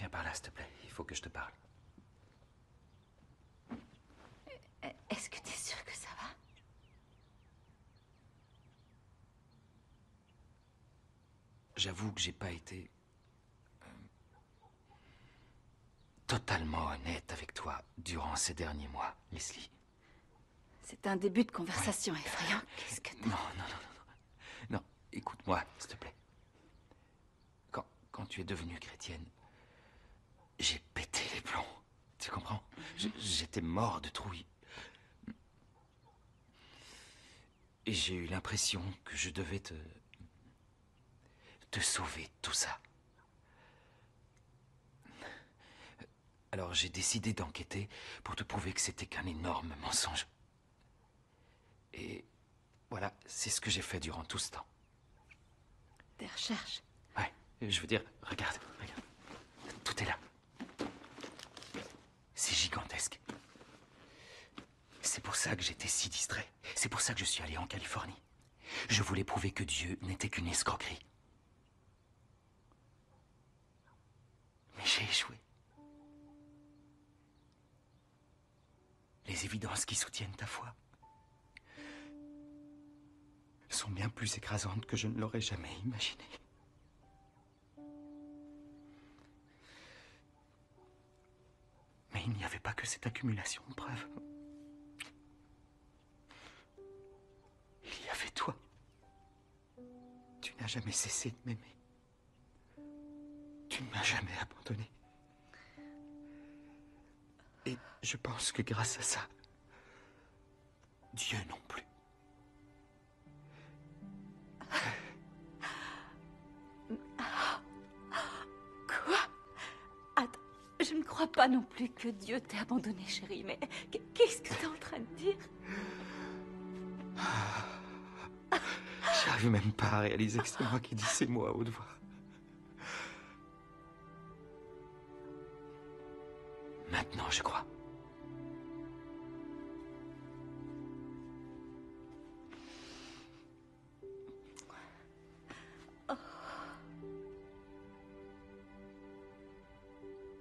Viens par là, s'il te plaît. Il faut que je te parle. Est-ce que t'es sûr que ça va? J'avoue que j'ai pas été euh, totalement honnête avec toi durant ces derniers mois, Leslie. C'est un début de conversation effrayant. Qu'est-ce que Non, non, non, non. Non, non écoute-moi, s'il te plaît. Quand, quand tu es devenue chrétienne, j'ai pété les plombs. Tu comprends? J'étais mort de trouille. Et j'ai eu l'impression que je devais te. te sauver de tout ça. Alors j'ai décidé d'enquêter pour te prouver que c'était qu'un énorme mensonge. Et voilà, c'est ce que j'ai fait durant tout ce temps. Des recherches Ouais, je veux dire, regarde, regarde. Tout est là. C'est gigantesque. C'est pour ça que j'étais si distrait. C'est pour ça que je suis allé en Californie. Je voulais prouver que Dieu n'était qu'une escroquerie. Mais j'ai échoué. Les évidences qui soutiennent ta foi sont bien plus écrasantes que je ne l'aurais jamais imaginé. Mais il n'y avait pas que cette accumulation de preuves. N'as jamais cessé de m'aimer. Tu ne m'as jamais abandonné. Et je pense que grâce à ça, Dieu non plus. Quoi? Attends, je ne crois pas non plus que Dieu t'ait abandonné, chérie, mais qu- qu'est-ce que t'es en train de dire? J'arrive même pas réaliser que c'est moi qui dis ces mots à haute voix. Maintenant, je crois.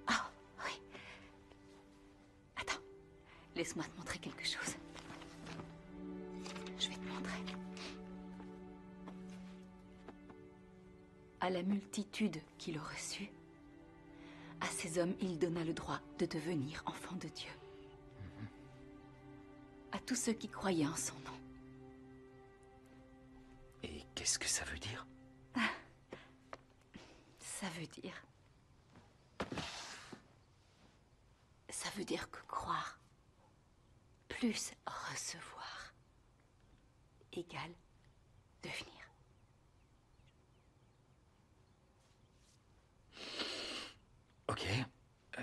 Ah, oui. Attends, laisse-moi te montrer quelque chose. Je vais te montrer. À la multitude qui le reçut, à ces hommes il donna le droit de devenir enfants de Dieu. À tous ceux qui croyaient en son nom. Et qu'est-ce que ça veut dire? Ça veut dire. Ça veut dire que croire, plus recevoir, égale devenir. Ok. Euh,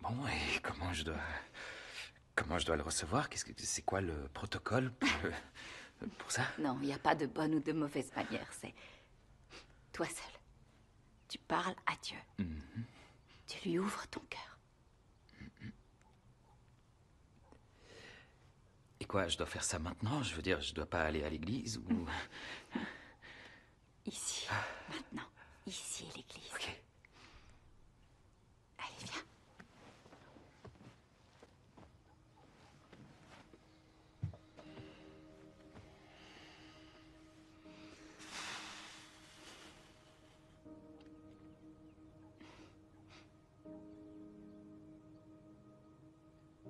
bon, et comment je dois. Comment je dois le recevoir? Qu'est-ce que c'est quoi le protocole pour, le- pour ça? Non, il n'y a pas de bonne ou de mauvaise manière, c'est toi seul. Tu parles à Dieu. Tu lui ouvres ton cœur. Et quoi, je dois faire ça maintenant? Je veux dire, je dois pas aller à l'église ou.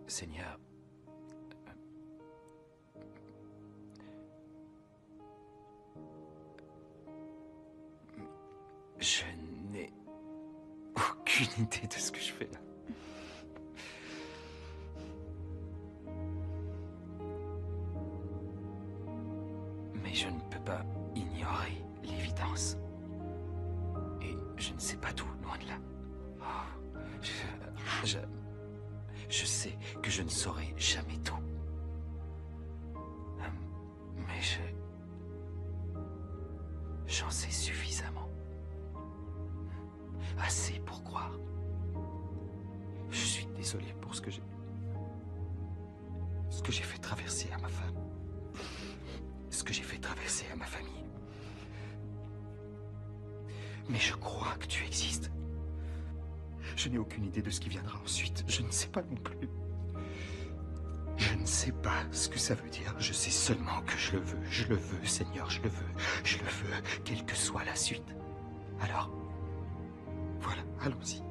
Seigneur. Je n'ai aucune idée de ce que je fais là. Mais je ne peux pas ignorer l'évidence. Et je ne sais pas tout, loin de là. Oh, je sais que je ne saurai jamais tout. Hum, Mais je... J'en sais suffisamment. Assez pour croire. Je suis désolé pour ce que j'ai... Ce que j'ai fait traverser à ma femme. Ce que j'ai fait traverser à ma famille. Mais je crois que tu existes. Je n'ai aucune idée de ce qui viendra ensuite. Je ne sais pas non plus. Je ne sais pas ce que ça veut dire. Je sais seulement que je le veux. Je le veux, Seigneur, je le veux. Je le veux, quelle que soit la suite. Alors, voilà, allons-y.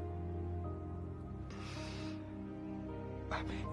Amen.